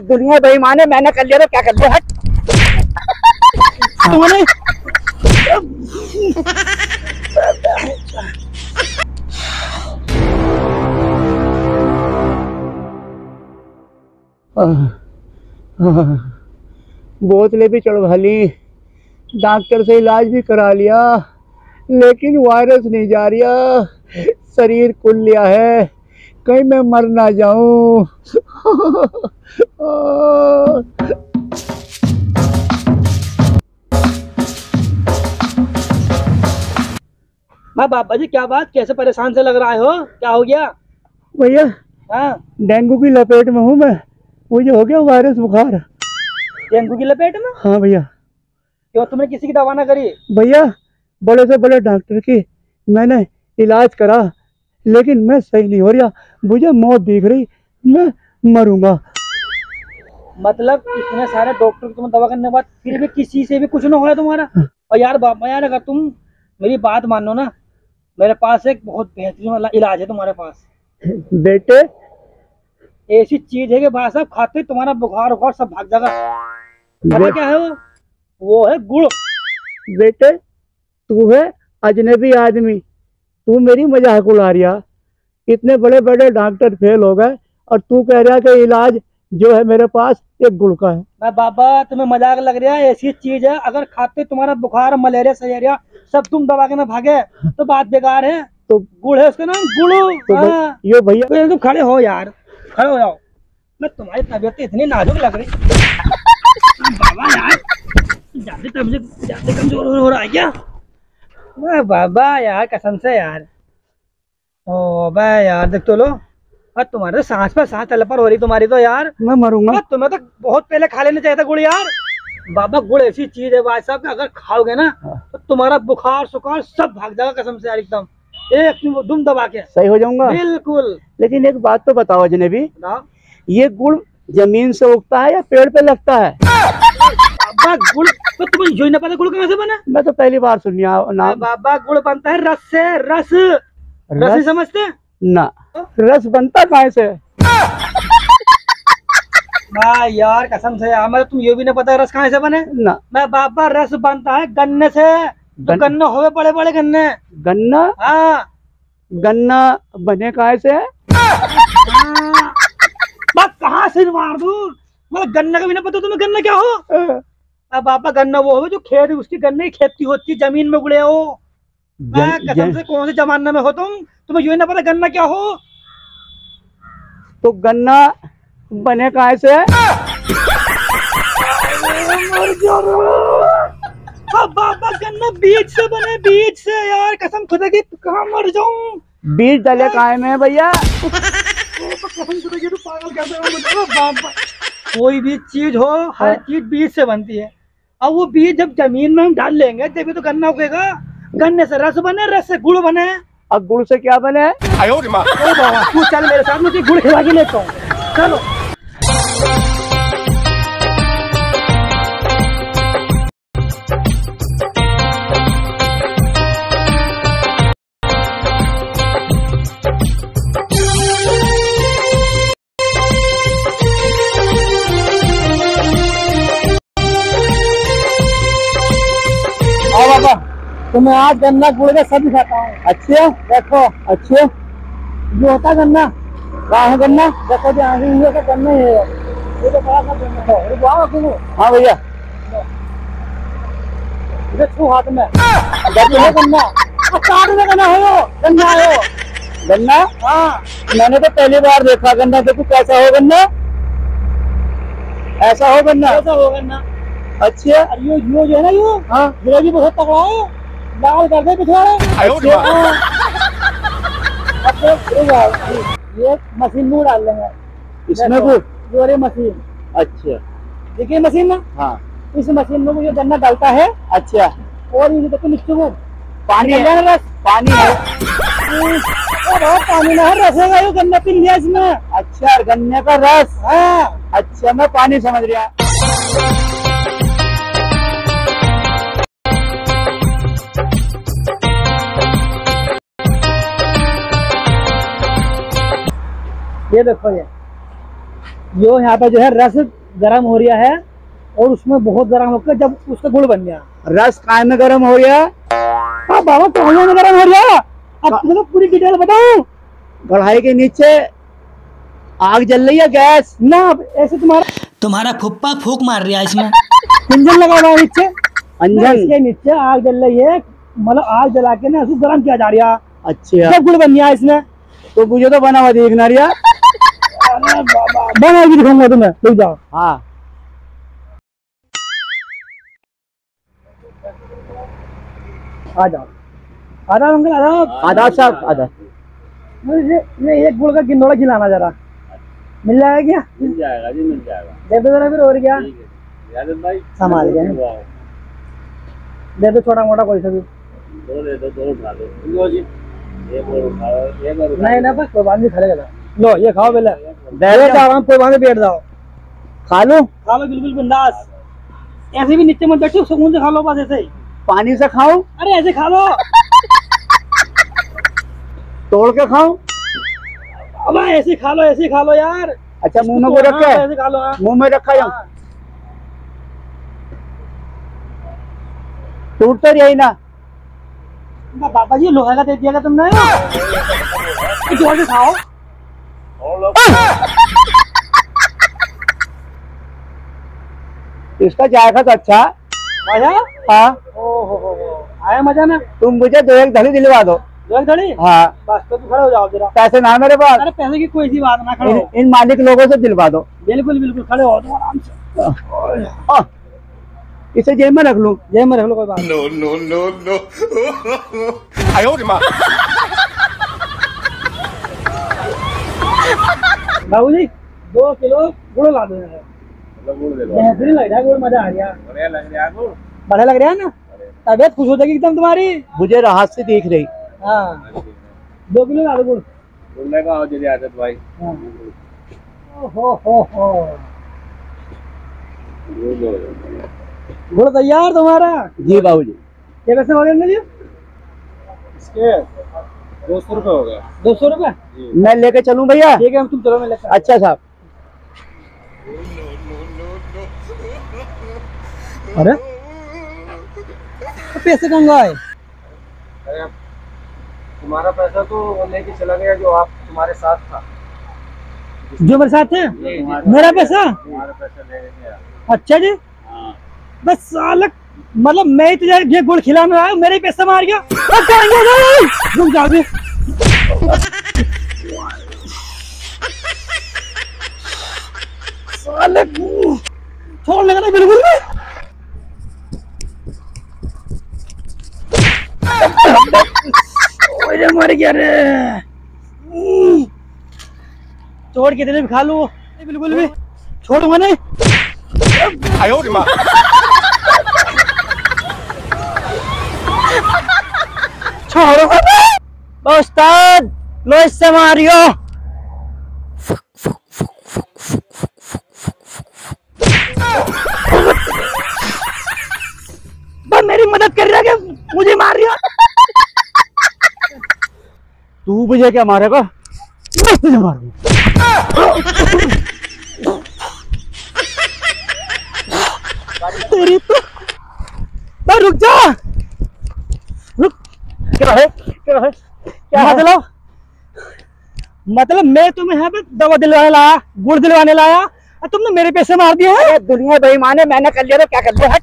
दुनिया बेईमान है, मैंने कर लिया तो क्या कर लिया? हट। तुमने बोतलें भी चढ़वा ली, डॉक्टर से इलाज भी करा लिया, लेकिन वायरस नहीं जा रहा, शरीर खुल लिया है। कहीं मैं मर ना जाऊँ। मैं बाबा जी क्या बात? कैसे परेशान से लग रहा है हो? क्या हो गया? भैया हाँ। डेंगू की लपेट में हूँ मैं। मुझे हो गया वायरस बुखार। डेंगू की लपेट में? हाँ भैया। क्यों तुमने किसी की दवा ना करी? भैया बड़े से बड़े डॉक्टर की मैंने इलाज करा। लेकिन मैं सही नहीं हो रहा। मुझे मौत दिख रही। मैं मरूँगा। मतलब इतने सारे डॉक्टर की दवा करने के बाद फिर भी किसी से भी कुछ ना हो रहा तुम्हारा और यार बाबा यार अगर तुम मेरी बात मानो ना मेरे पास एक बहुत बेहतरीन वाला इलाज है तुम्हारे पास। बेटे। ऐसी चीज़ है कि भाई साहब खाते तुम्हारा बुखार बुखार सब भाग जाएगा। पता क्या है वो? वो है गुड़। बेटे तू है अजनबी आदमी। तू मेरी मज़ाक उड़ा रिया इतने बड़े बड़े डॉक्टर फेल हो गए और तू कह रहा कि इलाज जो है मेरे पास एक गुड़ का है। मैं बाबा तुम्हें मज़ाक लग रहा है ऐसी चीज़ है। अगर खाते तुम्हारा बुखार मलेरिया सलेरिया सब तुम दबा के ना भागे तो बात बेकार है। तो गुड़ है उसका नाम गुड़ तो हाँ। यो भैया तो एकदम खड़े हो यार खड़े हो जाओ। मैं तुम्हारी तबीयत तो इतनी नाजुक लग रही। बाबा यार ज़्यादा कमज़ोर हो रहा है क्या? बाबा यार कसम से यार। ओ बे यार देख तो लो। और तुम्हारे तो सांस पे सांस तल पर हो रही तुम्हारी तो यार। मैं मरूँगा। तुम्हें तो बहुत पहले खा लेना चाहिए था गुड़ यार। बाबा गुड़ ऐसी चीज़ है भाई साहब अगर खाओगे ना तो तुम्हारा बुखार सुखार सब भाग जाएगा कसम से यार एकदम। एक दुम दबा के। सही हो जाऊँगा? बिल्कुल। लेकिन एक बात तो बताओ अजनबी ये गुड़ ज़मीन से उगता है या पेड़ पे लगता है? गुड़ तो तुम्हें जो ही ना पता गुड़ कहाँ से बना? मैं तो पहली बार सुनिया नाम। बाबा गुड़ बनता है रस से रस। रस नहीं समझते हैं? ना। रस बनता कहाँ से? वाह यार कसम से यार मतलब तुम ये भी नहीं पता रस कहाँ से बने। ना। मैं बाबा रस बनता है गन्ने से। तो गन- गन्ने होवे बड़े बड़े गन्ने। गन्ना? हाँ। गन्ना बने कहाँ से? है। हाँ। मैं कहाँ से मार दूँ? मतलब गन्ना का भी ना पता तुम्हें गन्ना क्या हो? अब बाबा गन्ना वो हो जो खेत उसकी गन्ने की खेती होती है ज़मीन में उगड़े हो। मैं कसम से कौन से जमाने में हो तुम? तुम्हें ये ना पता गन्ना क्या हो। तो गन्ना बने कहाँ से? है बाबा गन्ना बीज से बने बीज से। यार कसम खुदा की कहाँ मर जाऊँ? बीज डले काय में है? भैया तू कोई भी चीज़ हो हर हाँ। चीज़ बीज से बनती है। अब वो बीज जब ज़मीन में हम डाल लेंगे तभी तो गन्ना उगेगा। गन्ने से रस बने रस से गुड़ बने। और गुड़ से क्या बने? है ओ बाबा तू चल मेरे साथ मुझे गुड़ खिला के लेता हूँ। चलो। तुम्हें आज गन्ना गुड़ का सब दिखाता हूँ। अच्छा। देखो। अच्छा। जो होता गन्ना। कहाँ है गन्ना। देखो जो आगे का गन्ना ही ये तो बड़ा सा गन्ना है। हाँ भैया। छू हाथ में। गन्ना। में गन्ना हो गन्ना हो गन्ना? हाँ। मैंने तो पहली बार देखा गन्ना। देखो कैसा हो गन्ना। ऐसा हो गन्ना। कैसा हो गन्ना। अच्छा। यो यो जो है ना यो हाँ। बहुत तगड़ा है। लाल कर दे पिछवाड़े। हाँ। ये मशीन में डाल लेंगे। इसमें रही मशीन। अच्छा। देखिए मशीन ना हाँ। इस मशीन में वो ये गन्ना डालता है। अच्छा। और ये देखो नीचे वो। पानी है। रस। पानी है। बहुत पानी ना रस होगा ये गन्ना पी लिया इसमें। अच्छा गन्ने का रस। हाँ। अच्छा मैं पानी समझ रहा। ये देखो ये। जो यहाँ पे जो है रस गर्म हो रहा है और उसमें बहुत गर्म होकर जब उसका गुड़ बन गया। रस काय में गर्म हो गया हाँ बाबा कौन में गर्म हो रहा अब मतलब पूरी डिटेल बताओ कढ़ाई के नीचे आग जल रही है गैस? ना अब ऐसे तुम्हारा तुम्हारा फुप्पा फूक मार रहा है इसमें। इंजन लगा हुआ है नीचे। अंजन। इसके नीचे आग जल रही है। मतलब आग जला के ना उसको गर्म किया जा रहा अच्छा। गुड़ बन गया इसमें। तो मुझे तो बना हुआ देखना रिया। बना भी दिखाऊँगा तुम्हें रुक जाओ। हाँ। आ जाओ। आदाब अंकल आदाब आदाब साहब आदाब मुझे ये एक गुड़ का गिंडोला खिलाना जरा। मिल जाएगा क्या? मिल जाएगा जी मिल जाएगा। दे दो जरा फिर और क्या? भाई संभाल गए हैं। दे दो छोटा मोटा कोई सा भी। दो दे दो दो उठा दो। लो जी। एक और उठाओ एक और नहीं ना बस कोई बात नहीं खड़े लो ये खाओ पहले दे बैठ। जाओ। आराम कोई बात नहीं बैठ जाओ। खा लो? खा लो बिल्कुल बिंदास। ऐसे भी नीचे मत बैठो सुकून से खा लो बस ऐसे ही। पानी से खाओ अरे ऐसे खा लो। तोड़ के खाओ अब ऐसे खा लो ऐसे खा लो यार। अच्छा मुँह में वो हाँ, रखे। ऐसे खा लो हाँ। मुँह में रखा जाओ हाँ। टूट तो यही ना? बाबा जी लोहे का दे दिया तुमने? ये ज़ोर से खाओ। इसका जायका तो अच्छा। मज़ा हाँ। ओ हो हो। हो आया मज़ा ना? तुम मुझे दो एक धड़ी दिलवा दो। जो एक धड़ी हाँ। बस तो खड़े हो जाओ जरा। पैसे ना मेरे पास। अरे पैसे की कोई सी बात ना खड़े इन, हो। इन मालिक लोगों से दिलवा दो। बिल्कुल बिल्कुल खड़े हो तुम आराम से। हाँ, इसे जेब में रख लूँ। जय में रख लो कोई बात नो नो नो नहीं। बाबू जी दो किलो गुड़ ला दो दो बेहतरीन लग रहा है गुड़ मज़ा आ गया बढ़िया लग रहा है गुड़। बढ़िया लग रहा है ना? तबियत खुश हो जाएगी एकदम तुम्हारी? मुझे राहत से दिख रही। हाँ। दो किलो ला दो गुड़। गुड़ लेगा आओ जी आदत भाई। हाँ। हो हो हो। गुड़ तैयार तुम्हारा? जी बाबू जी कैसे हो गए जी? इसके दो सौ रुपये हो गया। दो सौ रुपये मैं लेके चलूँ भैया? ठीक है तुम चलो मैं लेकर अच्छा साहब। अरे। तो पैसे कहाँ गए? अरे तुम्हारा पैसा तो लेके चला गया जो आप तुम्हारे साथ था। जो मेरे साथ थे मेरा पैसा? ले अच्छा जी। हाँ। बस सालक मतलब मैं तुझे ये गुड़ खिलाने आया मेरे पैसा मार गया? रुक जा अभी। सालक छोड़ लेगा बिल्कुल भी। ओए मर गया रे। छोड़ के तेरे भी खा लो। बिल्कुल भी। छोड़ूँगा नहीं। छोड़ो। उस्ताद लो इससे मारियो। मेरी मदद कर रहा है मुझे मार रही हो तू मुझे क्या मारेगा? मैं तुझे मारूँगा। तेरी तो रुक जा रुक क्या है क्या है क्या है? मतलब मतलब मैं तुम्हें यहाँ पे दवा दिलवाने लाया, गुड़ दिलवाने लाया तुमने मेरे पैसे मार दिए दुनिया बेईमान है, मैंने कर लिया तो क्या कर लिया? हट।